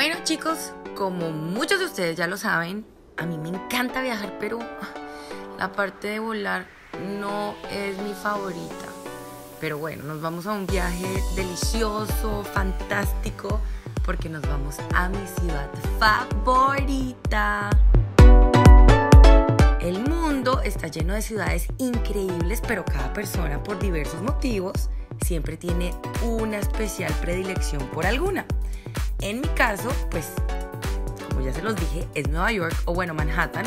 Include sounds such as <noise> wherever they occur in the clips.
Bueno chicos, como muchos de ustedes ya lo saben, a mí me encanta viajar, pero la parte de volar no es mi favorita. Pero bueno, nos vamos a un viaje delicioso, fantástico, porque nos vamos a mi ciudad favorita. El mundo está lleno de ciudades increíbles, pero cada persona por diversos motivos siempre tiene una especial predilección por alguna. En mi caso, pues, como ya se los dije, es Nueva York o bueno, Manhattan.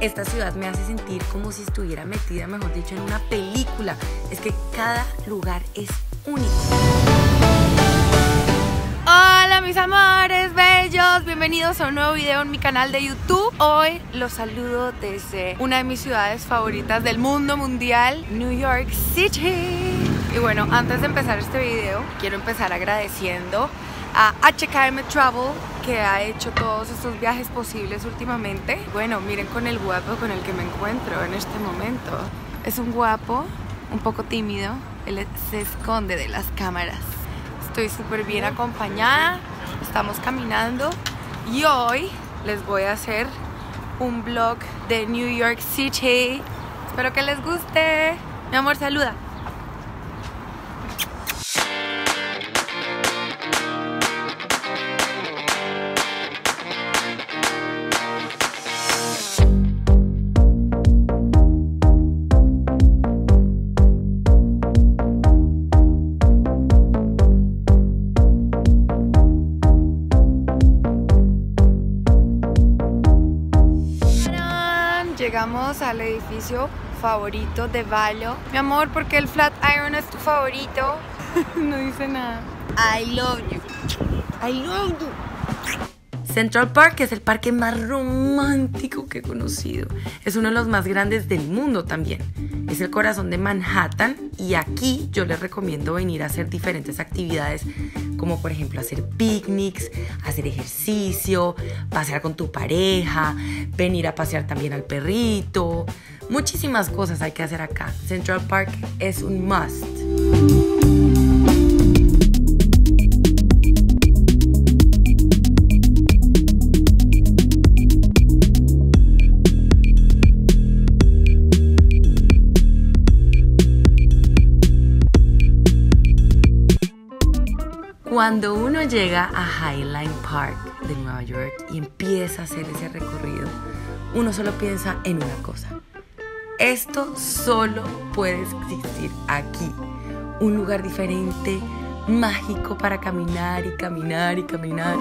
Esta ciudad me hace sentir como si estuviera metida, mejor dicho, en una película. Es que cada lugar es único. Hola mis amores bellos, bienvenidos a un nuevo video en mi canal de YouTube. Hoy los saludo desde una de mis ciudades favoritas del mundo mundial, New York City. Y bueno, antes de empezar este video, quiero empezar agradeciendo a HKM Travel que ha hecho todos estos viajes posibles últimamente. Bueno, miren con el guapo con el que me encuentro en este momento. Es un guapo, un poco tímido, él se esconde de las cámaras. Estoy súper bien acompañada, estamos caminando y hoy les voy a hacer un vlog de New York City. Espero que les guste. Mi amor, saluda. Llegamos al edificio favorito de Valo. Mi amor, ¿por qué el Flatiron es tu favorito? <laughs> no dice nada. I love you. I love you. Central Park es el parque más romántico que he conocido. Es uno de los más grandes del mundo también. Es el corazón de Manhattan y aquí yo les recomiendo venir a hacer diferentes actividades como por ejemplo hacer picnics, hacer ejercicio, pasear con tu pareja, venir a pasear también al perrito. Muchísimas cosas hay que hacer acá. Central Park es un must. Cuando uno llega a Highline Park de Nueva York y empieza a hacer ese recorrido, uno solo piensa en una cosa. Esto solo puede existir aquí. Un lugar diferente, mágico para caminar y caminar y caminar.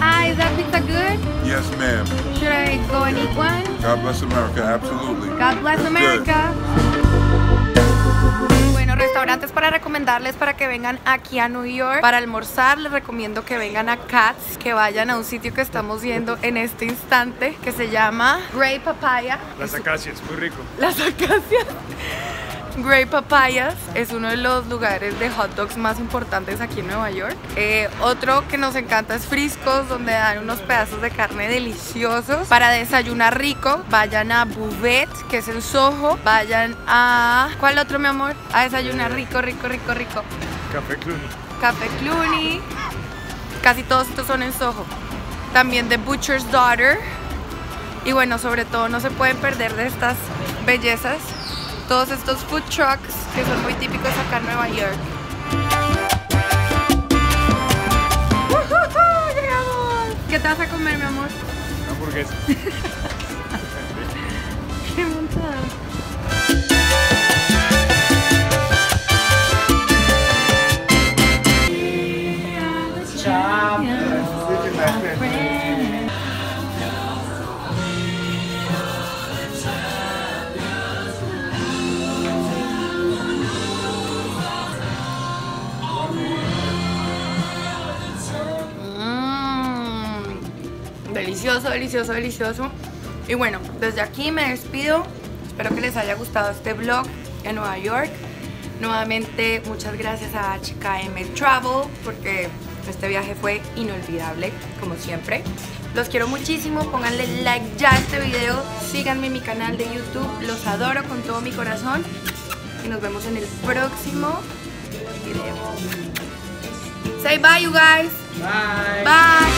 Hi, is that pizza good? Yes, ma'am. Should I go and eat one? God bless America. Absolutely. God bless It's America. Bueno, restaurantes para recomendarles para que vengan aquí a New York. Para almorzar les recomiendo que vengan a Cats, que vayan a un sitio que estamos viendo en este instante, que se llama Grey Papaya. Las acacias, muy rico. Las acacias. Grey Papayas es uno de los lugares de hot dogs más importantes aquí en Nueva York. Eh, otro que nos encanta es Friscos, donde dan unos pedazos de carne deliciosos. Para desayunar rico, vayan a Bouvet, que es en Soho. Vayan a... ¿Cuál otro, mi amor? A desayunar rico, rico, rico, rico. Café Cluny. Café Cluny. Casi todos estos son en Soho. También The Butcher's Daughter. Y bueno, sobre todo no se pueden perder de estas bellezas. Todos estos food trucks que son muy típicos acá en Nueva York. ¡Llegamos! ¿Qué te vas a comer, mi amor? Hamburguesa. <laughs> ¡Qué montada! Delicioso, delicioso, delicioso. Y bueno, desde aquí me despido. Espero que les haya gustado este vlog en Nueva York. Nuevamente, muchas gracias a HKM Travel porque este viaje fue inolvidable, como siempre. Los quiero muchísimo, pónganle like ya a este video, síganme en mi canal de YouTube, los adoro con todo mi corazón y nos vemos en el próximo video. Say bye you guys. Bye. Bye.